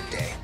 good day.